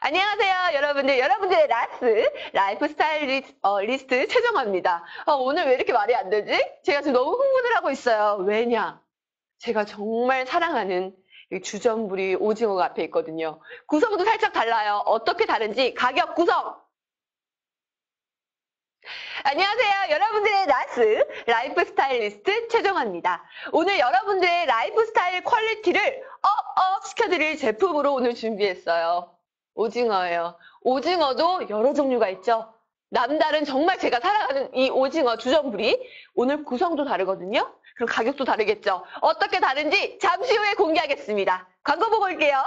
안녕하세요, 여러분들. 여러분들의 라스, 라이프 스타일 리, 어, 리스트 최정화입니다. 어, 오늘 왜 이렇게 말이 안 되지? 제가 지금 너무 흥분을 하고 있어요. 왜냐? 제가 정말 사랑하는 이 주전부리 오징어가 앞에 있거든요. 구성도 살짝 달라요. 어떻게 다른지 가격 구성! 안녕하세요. 여러분들의 라스, 라이프 스타일리스트 최정화입니다. 오늘 여러분들의 라이프 스타일 quality를 up up 시켜드릴 제품으로 오늘 준비했어요. 오징어예요. 오징어도 여러 종류가 있죠. 남다른 정말 제가 사랑하는 이 오징어 주전부리 오늘 구성도 다르거든요. 그럼 가격도 다르겠죠. 어떻게 다른지 잠시 후에 공개하겠습니다. 광고 보고 올게요.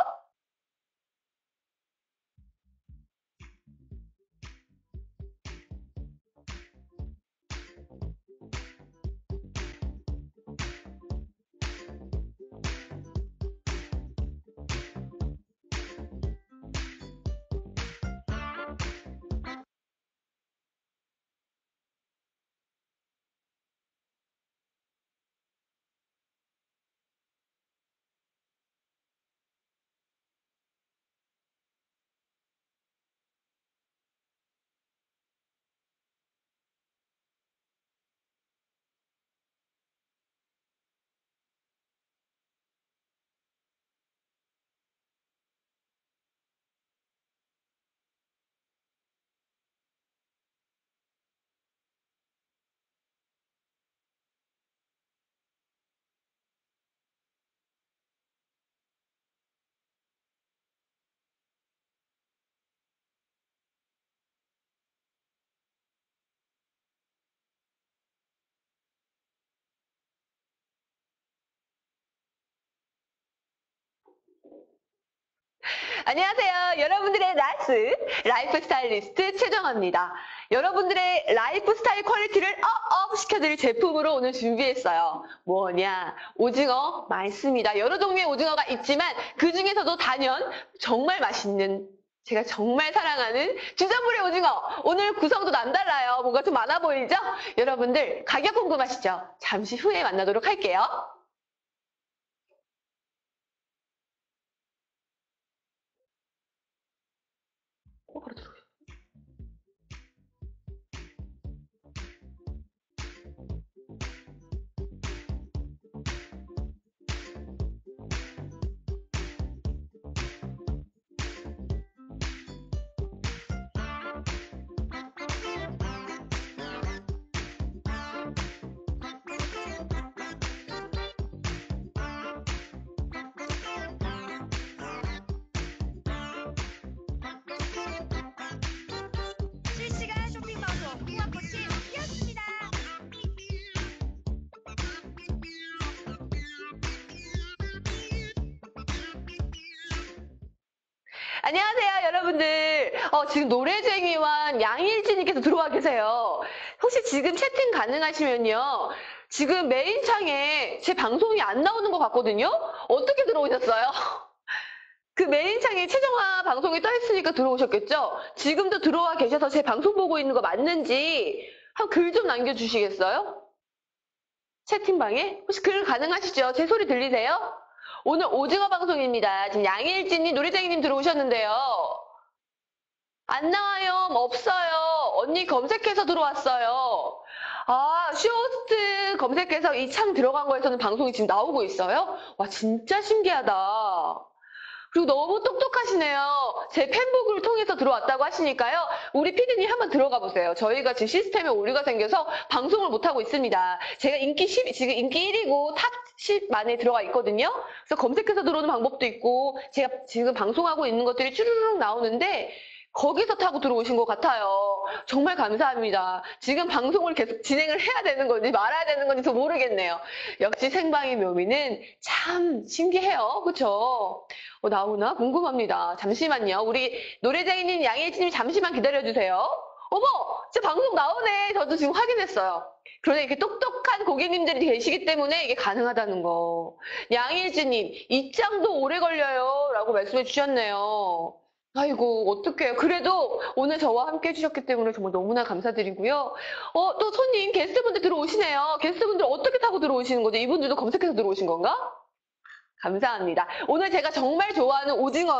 안녕하세요. 여러분들의 라스, 라이프 스타일리스트 최정화입니다. 여러분들의 라이프 스타일 quality를 up up 시켜드릴 제품으로 오늘 준비했어요. 뭐냐? 오징어 많습니다. 여러 종류의 오징어가 있지만 그 중에서도 단연 정말 맛있는 제가 정말 사랑하는 주전부리 오징어. 오늘 구성도 남달라요. 뭔가 좀 많아 보이죠? 여러분들 가격 궁금하시죠? 잠시 후에 만나도록 할게요. 어, 바 안녕하세요, 여러분들. 어, 지금 노래쟁이와 양일진님께서 들어와 계세요. 혹시 지금 채팅 가능하시면요. 지금 메인 창에 제 방송이 안 나오는 것 같거든요? 어떻게 들어오셨어요? 그 메인 창에 최정화 방송이 떠 있으니까 들어오셨겠죠? 지금도 들어와 계셔서 제 방송 보고 있는 거 맞는지 한 글 좀 남겨주시겠어요? 채팅방에? 혹시 글 가능하시죠? 제 소리 들리세요? 오늘 오징어 방송입니다. 지금 양일진님, 노래쟁이님 들어오셨는데요. 안 나와요. 뭐 없어요. 언니 검색해서 들어왔어요. 아, 쇼호스트 검색해서 이 창 들어간 거에서는 방송이 지금 나오고 있어요? 와, 진짜 신기하다. 그리고 너무 똑똑하시네요. 제 팬북을 통해서 들어왔다고 하시니까요. 우리 피디님 한번 들어가 보세요. 저희가 지금 시스템에 오류가 생겨서 방송을 못하고 있습니다. 제가 인기 10, 지금 인기 1위고 탑 10 만에 들어가 있거든요. 그래서 검색해서 들어오는 방법도 있고, 제가 지금 방송하고 있는 것들이 쭈르륵 나오는데, 거기서 타고 들어오신 것 같아요. 정말 감사합니다. 지금 방송을 계속 진행을 해야 되는 건지 말아야 되는 건지 저 모르겠네요. 역시 생방의 묘미는 참 신기해요. 그쵸? 어, 나오나? 궁금합니다. 잠시만요. 우리 노래쟁이님, 양혜진님 잠시만 기다려주세요. 어머! 제 방송 나오네. 저도 지금 확인했어요. 그런데 이렇게 똑똑한 고객님들이 계시기 때문에 이게 가능하다는 거. 양혜진님, 입장도 오래 걸려요. 라고 말씀해 주셨네요. 아이고, 어떡해요. 그래도 오늘 저와 함께 해주셨기 때문에 정말 너무나 감사드리고요. 어, 또 손님, 게스트분들 들어오시네요. 게스트분들 어떻게 타고 들어오시는 거죠? 이분들도 검색해서 들어오신 건가? 감사합니다. 오늘 제가 정말 좋아하는 오징어